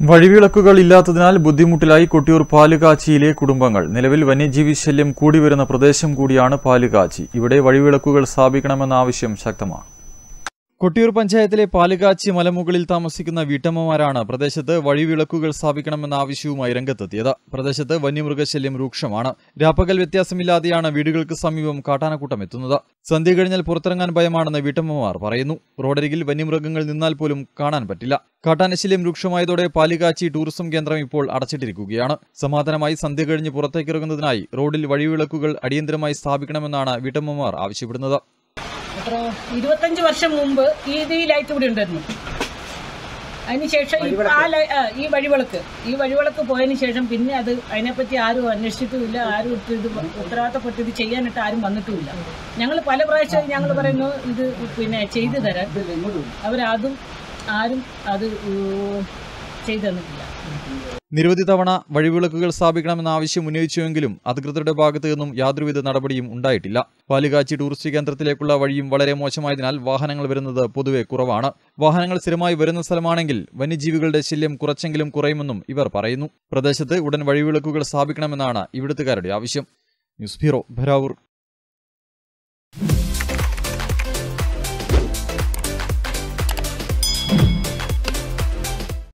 വഴിവിളക്കുകൾ ഇല്ലാത്തതിനാൽ ബുദ്ധിമുട്ടിലായി കൊട്ടിയൂർ പാലുകാച്ചിയിലെ കുടുംബങ്ങൾ. നിലവിൽ വന്യജീവി ശല്യം കൂടിവരുന്ന പ്രദേശം കൂടിയാണ് പാലുകാച്ചി. ഇവിടെ വഴിവിളക്കുകൾ സ്ഥാപിക്കണമെന്ന ആവശ്യം ശക്തമാണ്. കൊട്ടിയൂർ പഞ്ചായത്തിലെ പാലുകാച്ചി മലമുകളിൽ താമസിക്കുന്ന വീട്ടമ്മമാരാണ് പ്രദേശത്ത് വഴിവിളക്കുകൾ സ്ഥാപിക്കണമെന്ന ആവശ്യവുമായി രംഗത്തെത്തിയത്. പ്രദേശത്ത് വന്യമൃഗശല്യം രൂക്ഷമാണ്. രാപ്പകൽ വ്യത്യാസമില്ലാതെയാണ് വീടുകൾക്ക് സമീപം കാട്ടാനക്കൂട്ടം എത്തുന്നത്. സന്ധ്യ കഴിഞ്ഞാൽ പുറത്തിറങ്ങാൻ ഭയമാണെന്ന് വീട്ടമ്മമാർ പറയുന്നു. റോഡരികിൽ വന്യമൃഗങ്ങൾ നിന്നാൽ പോലും കാണാൻ പറ്റില്ല. കാട്ടാനശല്യം രൂക്ഷമായതോടെ പാലുകാച്ചി ടൂറിസം കേന്ദ്രം ഇപ്പോൾ അടച്ചിട്ടിരിക്കുകയാണ്. സമാധാനമായി സന്ധ്യ കഴിഞ്ഞ് പുറത്തേക്കിറങ്ങുന്നതിനായി റോഡിൽ വഴിവിളക്കുകൾ അടിയന്തരമായി സ്ഥാപിക്കണമെന്നാണ് വീട്ടമ്മമാർ ആവശ്യപ്പെടുന്നത്. എത്ര ഇരുപത്തഞ്ച് വർഷം മുമ്പ് ഈ ഈ ലൈറ്റ് ഇവിടെ ഉണ്ടായിരുന്നു. അതിനുശേഷം ഈ ആ വഴിവിളക്ക്. ഈ വഴിവിളക്ക് പോയതിന് ശേഷം പിന്നെ അത് അതിനെപ്പറ്റി ആരും അന്വേഷിച്ചിട്ടുമില്ല. ആരും ഇത് ഉത്തരവാദിത്തപ്പെട്ട് ഇത് ചെയ്യാനായിട്ട് ആരും വന്നിട്ടുമില്ല. ഞങ്ങൾ പല പ്രാവശ്യം ഞങ്ങൾ പറയുന്നു ഇത് പിന്നെ ചെയ്തു തരാൻ. അവരതും ആരും അത് ചെയ്തു നിരവധി തവണ വഴിവിളക്കുകൾ സ്ഥാപിക്കണമെന്ന ആവശ്യം ഉന്നയിച്ചുവെങ്കിലും അധികൃതരുടെ ഭാഗത്തു നിന്നും യാതൊരുവിധ നടപടിയും ഉണ്ടായിട്ടില്ല. പാലുകാച്ചി ടൂറിസ്റ്റ് കേന്ദ്രത്തിലേക്കുള്ള വഴിയും വളരെ മോശമായതിനാൽ വാഹനങ്ങൾ വരുന്നത് പൊതുവെ കുറവാണ്. വാഹനങ്ങൾ സ്ഥിരമായി വരുന്ന സ്ഥലമാണെങ്കിൽ വന്യജീവികളുടെ ശല്യം കുറച്ചെങ്കിലും കുറയുമെന്നും ഇവർ പറയുന്നു. പ്രദേശത്ത് ഉടൻ വഴിവിളക്കുകൾ സ്ഥാപിക്കണമെന്നാണ് ഇവിടുത്തുകാരുടെ ആവശ്യം. News bureau ഭരാവൂർ.